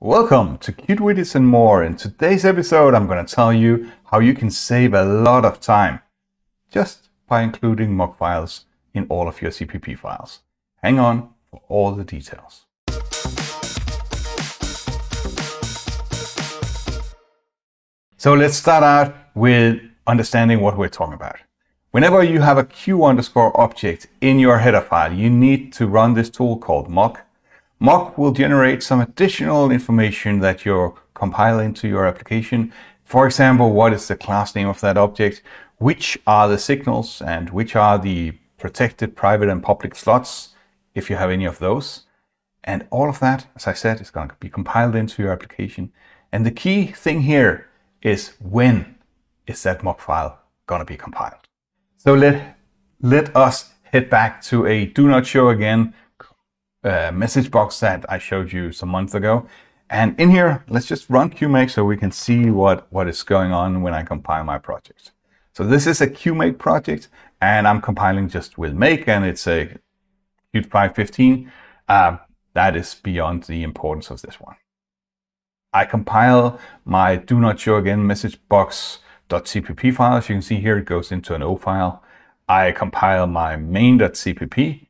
Welcome to Qt Widgets and more. In today's episode, I'm going to tell you how you can save a lot of time just by including moc files in all of your CPP files. Hang on for all the details. So let's start out with understanding what we're talking about. Whenever you have a Q underscore object in your header file, you need to run this tool called moc Moc will generate some additional information that you're compiling to your application. For example, what is the class name of that object? Which are the signals and which are the protected private and public slots, if you have any of those. And all of that, as I said, is going to be compiled into your application. And the key thing here is when is that moc file going to be compiled? So let, let us head back to a do not show again uh, message box that I showed you some months ago. And in here, let's just run QMake so we can see what, what is going on when I compile my project. So this is a QMake project and I'm compiling just with make and it's a Qt 515. Uh, that is beyond the importance of this one. I compile my do not show again message box.cpp file. As you can see here, it goes into an O file. I compile my main.cpp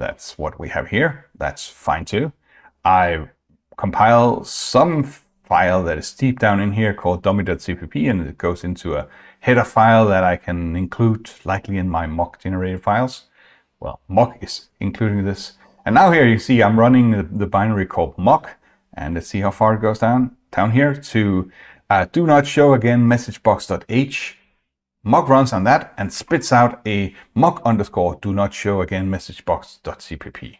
that's what we have here. That's fine too. I compile some file that is deep down in here called dummy.cpp and it goes into a header file that I can include likely in my moc generated files. Well, moc is including this. And now here you see I'm running the, the binary called moc and let's see how far it goes down down here to uh, do not show again messagebox.h moc runs on that and spits out a moc underscore do not show again messagebox.cpp.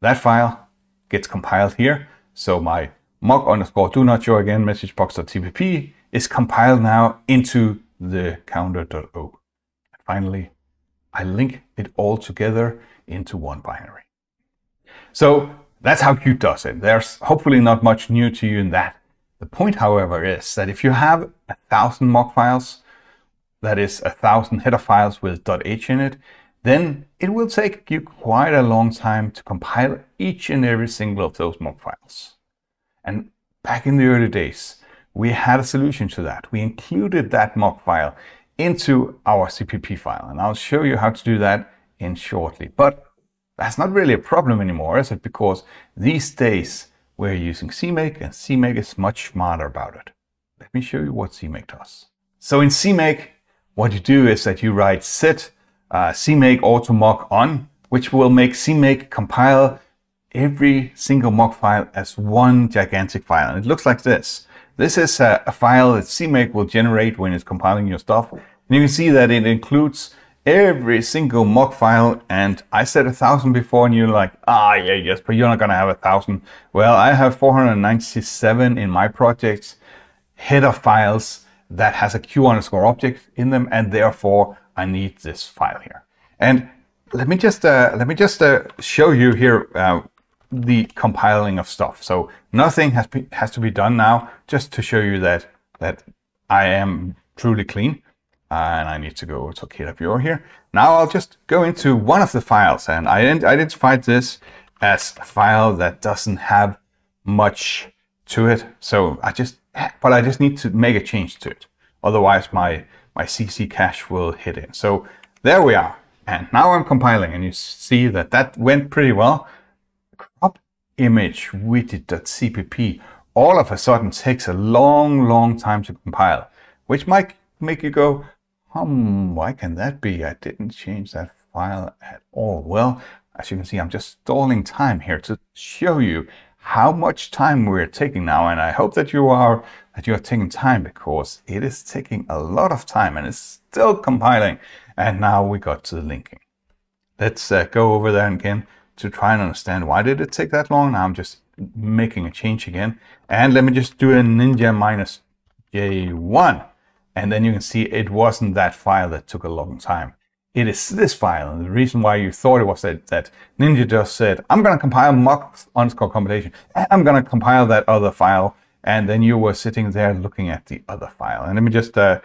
That file gets compiled here. So my moc underscore do not show again messagebox.cpp is compiled now into the counter.o. Finally, I link it all together into one binary. So that's how Qt does it. There's hopefully not much new to you in that. The point, however, is that if you have a thousand moc files, that is a thousand header files with .h in it, then it will take you quite a long time to compile each and every single of those moc files. And back in the early days, we had a solution to that. We included that moc file into our CPP file, and I'll show you how to do that in shortly. But that's not really a problem anymore, is it? Because these days we're using CMake, and CMake is much smarter about it. Let me show you what CMake does. So in CMake, what you do is that you write set uh, cmake AUTOMOC on, which will make cmake compile every single moc file as one gigantic file. And it looks like this. This is a, a file that cmake will generate when it's compiling your stuff. And you can see that it includes every single moc file. And I said a thousand before and you're like, ah, yeah, yes, but you're not going to have a thousand. Well, I have 497 in my projects header files that has a Q underscore object in them, and therefore I need this file here. And let me just uh, let me just uh, show you here uh, the compiling of stuff. So nothing has be, has to be done now, just to show you that that I am truly clean. and I need to go to KWR here. Now I'll just go into one of the files, and I identified this as a file that doesn't have much to it. So I just but I just need to make a change to it. Otherwise my, my CC cache will hit it. So there we are. And now I'm compiling and you see that that went pretty well. Crop image widget.cpp all of a sudden takes a long, long time to compile, which might make you go, hmm, why can that be? I didn't change that file at all. Well, as you can see, I'm just stalling time here to show you how much time we're taking now. And I hope that you are that you are taking time because it is taking a lot of time and it's still compiling. And now we got to the linking. Let's uh, go over there again to try and understand why did it take that long. Now I'm just making a change again. And let me just do a ninja minus J1. And then you can see it wasn't that file that took a long time it is this file. And the reason why you thought it was that, that Ninja just said, I'm going to compile moc underscore compilation. I'm going to compile that other file. And then you were sitting there looking at the other file. And let me just uh,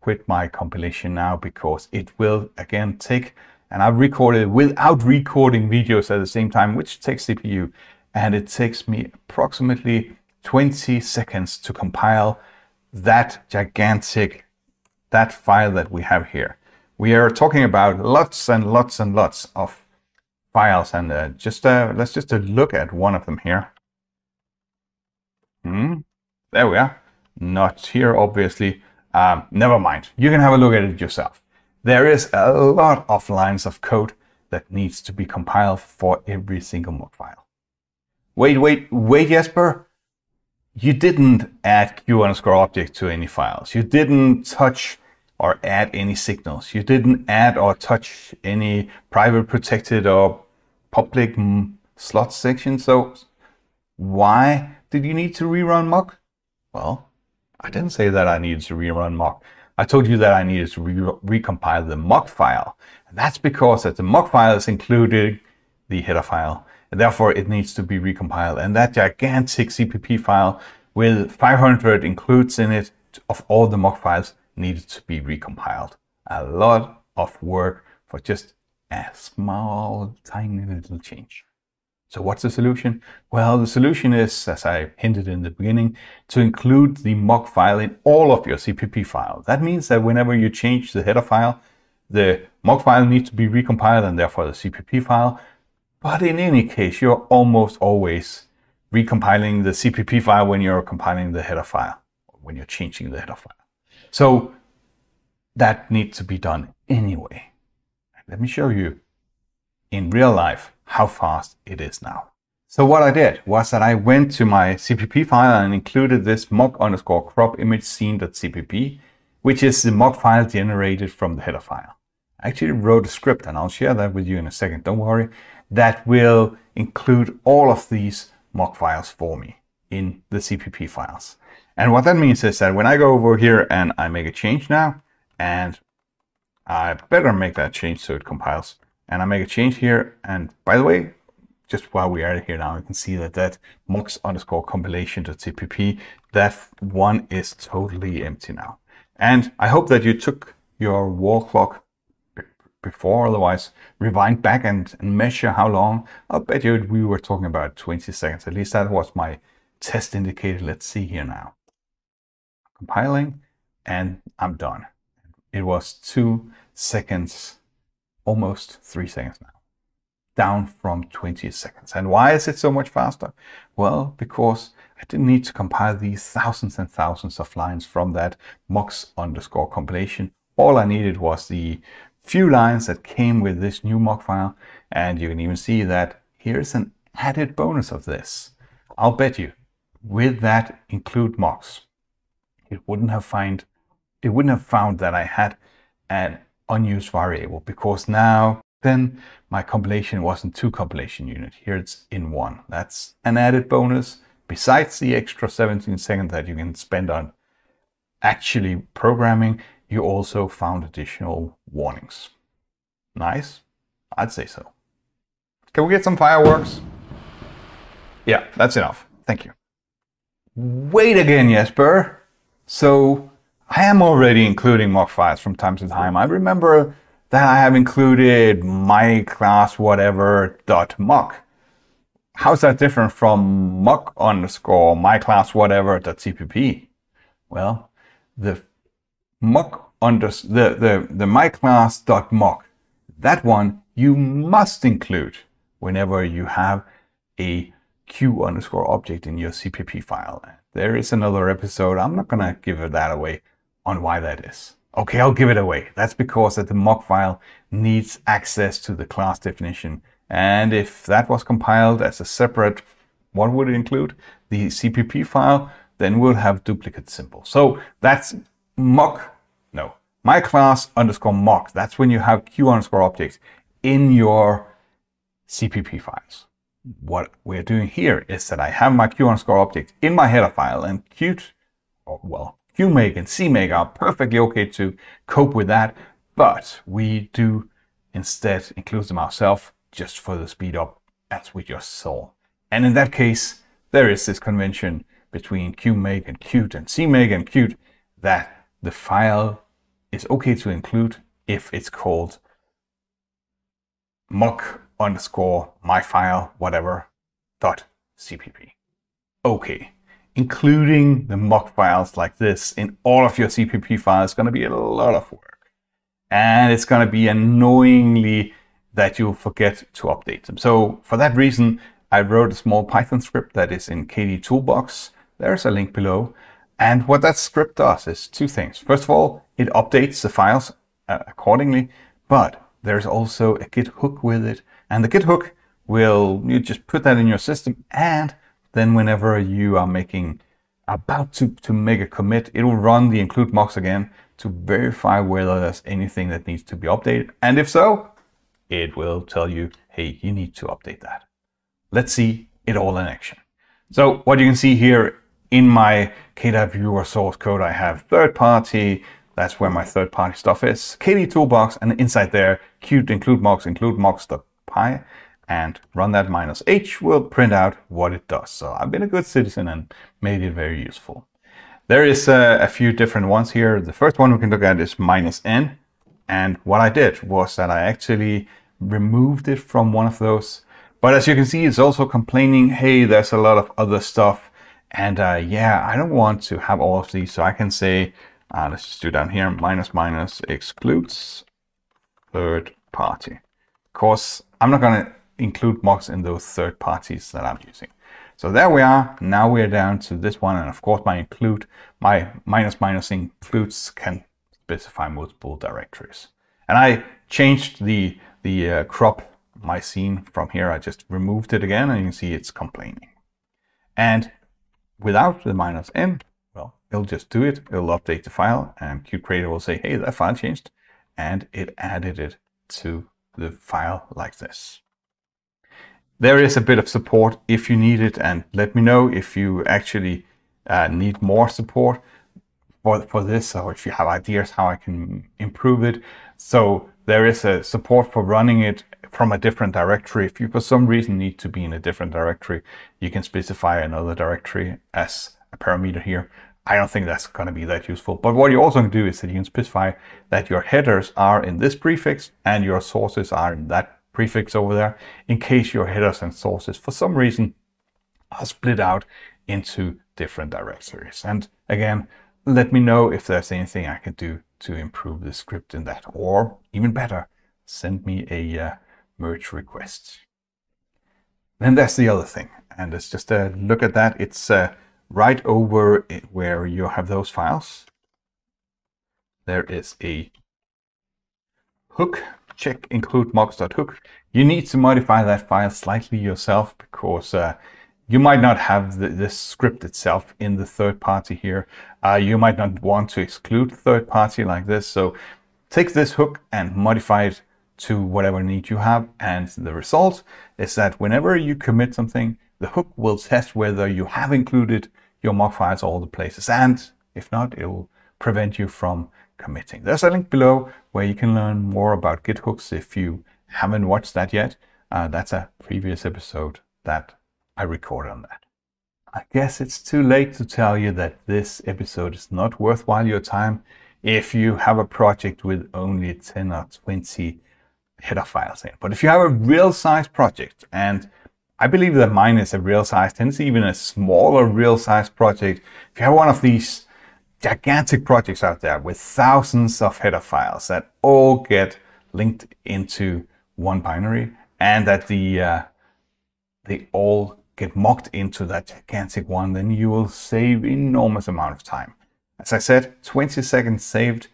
quit my compilation now because it will again take, and I've recorded without recording videos at the same time, which takes CPU. and it takes me approximately 20 seconds to compile that gigantic, that file that we have here. We are talking about lots and lots and lots of files and uh, just uh, let's just uh, look at one of them here. Hmm. There we are. Not here, obviously. Um, never mind. You can have a look at it yourself. There is a lot of lines of code that needs to be compiled for every single mod file. Wait, wait, wait, Jesper. You didn't add Q underscore object to any files. You didn't touch or add any signals. You didn't add or touch any private protected or public mm, slot section. So why did you need to rerun moc? Well, I didn't say that I needed to rerun moc. I told you that I needed to re recompile the moc file. And that's because that the moc file is included the header file. And therefore, it needs to be recompiled. And that gigantic CPP file with 500 includes in it of all the moc files needed to be recompiled. A lot of work for just a small, tiny little change. So what's the solution? Well, the solution is, as I hinted in the beginning, to include the moc file in all of your CPP files. That means that whenever you change the header file, the moc file needs to be recompiled and therefore the CPP file. But in any case, you're almost always recompiling the CPP file when you're compiling the header file, when you're changing the header file. So that needs to be done anyway. Let me show you in real life how fast it is now. So what I did was that I went to my CPP file and included this moc underscore crop image scene.cpp, which is the moc file generated from the header file. I actually wrote a script and I'll share that with you in a second, don't worry, that will include all of these moc files for me in the CPP files. And what that means is that when I go over here and I make a change now, and I better make that change so it compiles and I make a change here. And by the way, just while we are here now, you can see that that mocs underscore compilation.cpp, that one is totally empty now. And I hope that you took your wall clock before, otherwise rewind back and, and measure how long. I'll bet you we were talking about 20 seconds. At least that was my test indicator. Let's see here now. Compiling and I'm done. It was two seconds almost three seconds now, down from 20 seconds. And why is it so much faster? Well, because I didn't need to compile these thousands and thousands of lines from that mocs underscore compilation. All I needed was the few lines that came with this new moc file. And you can even see that here's an added bonus of this. I'll bet you with that include mocks, it wouldn't have find it wouldn't have found that I had an unused variable because now then my compilation wasn't two compilation unit. Here it's in one. That's an added bonus besides the extra 17 seconds that you can spend on actually programming. You also found additional warnings. Nice? I'd say so. Can we get some fireworks? Yeah, that's enough. Thank you. Wait again, Jesper. So I am already including moc files from time to time. I remember that I have included my class whatever dot moc. How's that different from moc underscore my class whatever dot cpp? Well, the moc under the, the, the my class dot moc, that one you must include whenever you have a q underscore object in your CPP file. There is another episode. I'm not going to give that away on why that is. Okay, I'll give it away. That's because that the moc file needs access to the class definition. And if that was compiled as a separate, what would it include? The CPP file, then we'll have duplicate symbol. So that's moc, no, my class underscore moc. That's when you have Q underscore objects in your CPP files. What we're doing here is that I have my Q underscore object in my header file and Qt, well, QMake and CMake are perfectly okay to cope with that, but we do instead include them ourselves just for the speed up as we just saw. And in that case, there is this convention between QMake and Qt and CMake and Qt that the file is okay to include if it's called moc underscore my file whatever dot CPP. Okay, including the moc files like this in all of your CPP files is going to be a lot of work. And it's going to be annoyingly that you'll forget to update them. So for that reason, I wrote a small Python script that is in KDToolBox. There's a link below. And what that script does is two things. First of all, it updates the files uh, accordingly, but there's also a Git hook with it. And the Git hook will, you just put that in your system and then whenever you are making, about to, to make a commit, it will run the include mocks again to verify whether there's anything that needs to be updated. And if so, it will tell you, hey, you need to update that. Let's see it all in action. So what you can see here in my KDE viewer source code, I have third party, that's where my third party stuff is, KDToolBox, and inside there, Qt include mocks, include mocks.py, and run that minus h will print out what it does. So I've been a good citizen and made it very useful. There is uh, a few different ones here. The first one we can look at is minus n. And what I did was that I actually removed it from one of those. But as you can see, it's also complaining, hey, there's a lot of other stuff. And uh, yeah, I don't want to have all of these. So I can say, uh, let's just do down here, minus minus excludes third party. Course, I'm not going to include mocks in those third parties that I'm using. So there we are. Now we're down to this one. And of course, my include, my minus minus includes can specify multiple directories. And I changed the, the uh, crop my scene from here. I just removed it again and you can see it's complaining. And without the minus n, well, it'll just do it. It'll update the file and Qt Creator will say, hey, that file changed. And it added it to the file like this. There is a bit of support if you need it and let me know if you actually uh, need more support for, for this or if you have ideas how I can improve it. So there is a support for running it from a different directory. If you for some reason need to be in a different directory, you can specify another directory as a parameter here. I don't think that's going to be that useful. But what you also can do is that you can specify that your headers are in this prefix and your sources are in that prefix over there in case your headers and sources for some reason are split out into different directories. And again, let me know if there's anything I can do to improve the script in that, or even better, send me a uh, merge request. Then there's the other thing, and let's just uh, look at that. It's uh, right over where you have those files. There is a hook check include mocks.hook, you need to modify that file slightly yourself because uh, you might not have the, script itself in the third party here. Uh, you might not want to exclude third party like this. So take this hook and modify it to whatever need you have. And the result is that whenever you commit something, the hook will test whether you have included your moc files all the places. And if not, it will prevent you from committing. There's a link below where you can learn more about Git hooks if you haven't watched that yet. Uh, that's a previous episode that I recorded on that. I guess it's too late to tell you that this episode is not worthwhile your time if you have a project with only 10 or 20 header files in. But if you have a real size project, and I believe that mine is a real size, tends even a smaller real size project, if you have one of these gigantic projects out there with thousands of header files that all get linked into one binary and that the uh, they all get mocked into that gigantic one, then you will save enormous amount of time. As I said, 20 seconds saved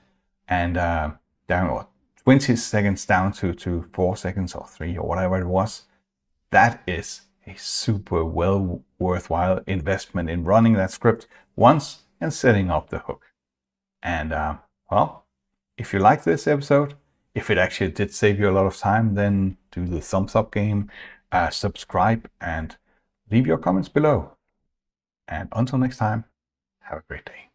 and uh, down or 20 seconds down to, to four seconds or three or whatever it was. That is a super well worthwhile investment in running that script once and setting up the hook. And uh, well, if you like this episode, if it actually did save you a lot of time, then do the thumbs up game, uh, subscribe, and leave your comments below. And until next time, have a great day.